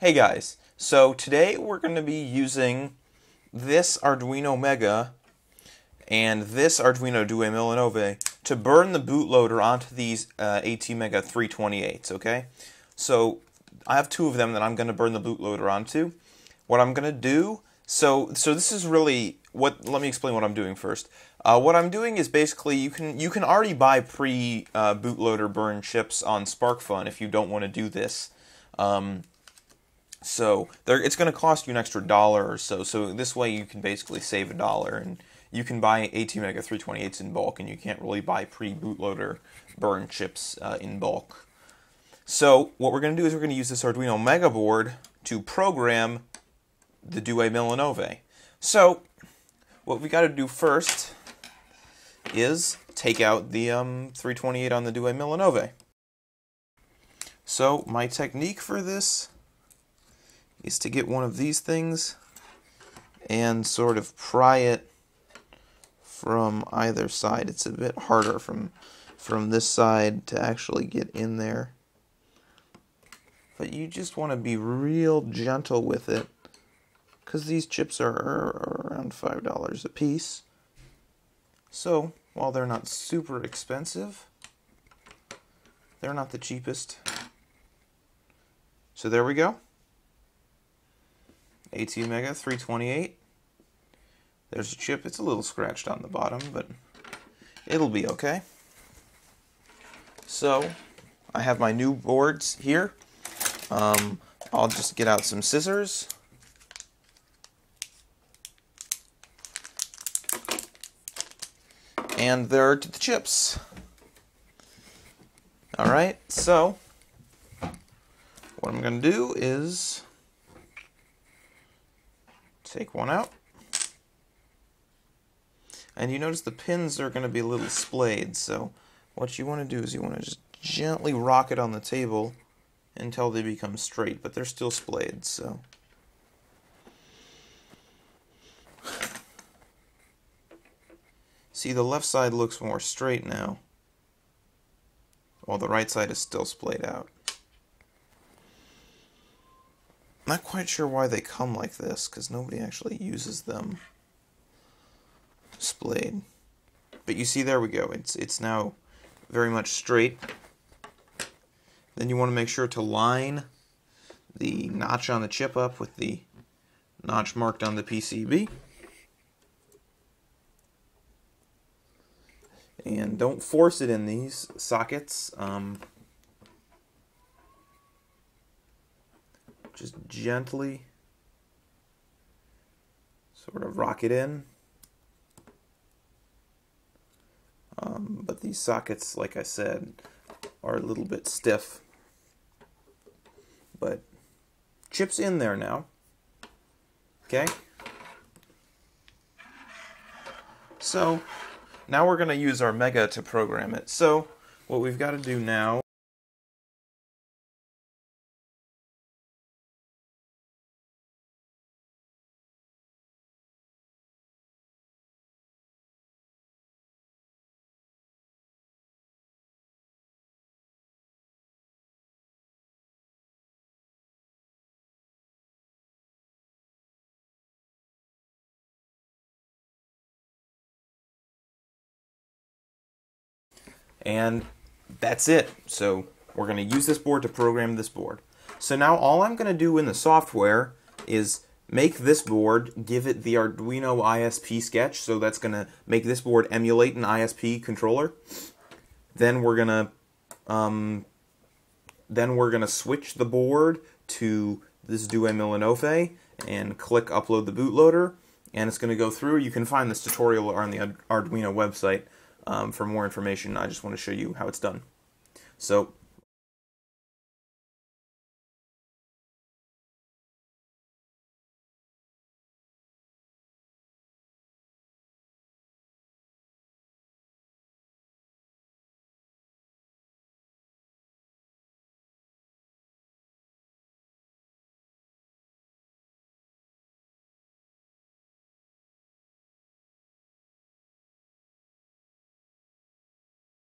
Hey guys, so today we're going to be using this Arduino Mega and this Arduino Duemilanove to burn the bootloader onto these uh, ATmega 328s, okay? So I have two of them that I'm going to burn the bootloader onto. What I'm going to do, so so this is really what. Let me explain what I'm doing first. Uh, what I'm doing is basically you can you can already buy pre uh, bootloader burn chips on SparkFun if you don't want to do this. Um, so it's going to cost you an extra dollar or so. So this way you can basically save a dollar and you can buy ATmega 328s in bulk and you can't really buy pre-bootloader burn chips uh, in bulk. So what we're going to do is we're going to use this Arduino Mega board to program the Duemilanove. So what we got to do first is take out the um, 328 on the Duemilanove. So my technique for this is to get one of these things and sort of pry it from either side. It's a bit harder from from this side to actually get in there. But you just want to be real gentle with it because these chips are, are around $5 a piece. So, while they're not super expensive, they're not the cheapest. So there we go. ATmega 328. There's a chip. It's a little scratched on the bottom, but it'll be okay. So, I have my new boards here. Um, I'll just get out some scissors. And there are the chips. Alright, so what I'm going to do is take one out. And you notice the pins are going to be a little splayed, so what you want to do is you want to just gently rock it on the table until they become straight, but they're still splayed, so... See, the left side looks more straight now, while the right side is still splayed out. Not quite sure why they come like this, because nobody actually uses them splayed. But you see, there we go. It's, it's now very much straight. Then you want to make sure to line the notch on the chip up with the notch marked on the PCB. And don't force it in these sockets. Um, just gently sort of rock it in. Um, but these sockets, like I said, are a little bit stiff. But chip's in there now. Okay? So, now we're going to use our Mega to program it. So, what we've got to do now And that's it. So we're going to use this board to program this board. So now all I'm going to do in the software is make this board, give it the Arduino ISP sketch. So that's going to make this board emulate an ISP controller. Then we're going to um, then we're going to switch the board to this Duemilanove and click upload the bootloader and it's going to go through. You can find this tutorial on the Arduino website um, for more information. I just want to show you how it's done. So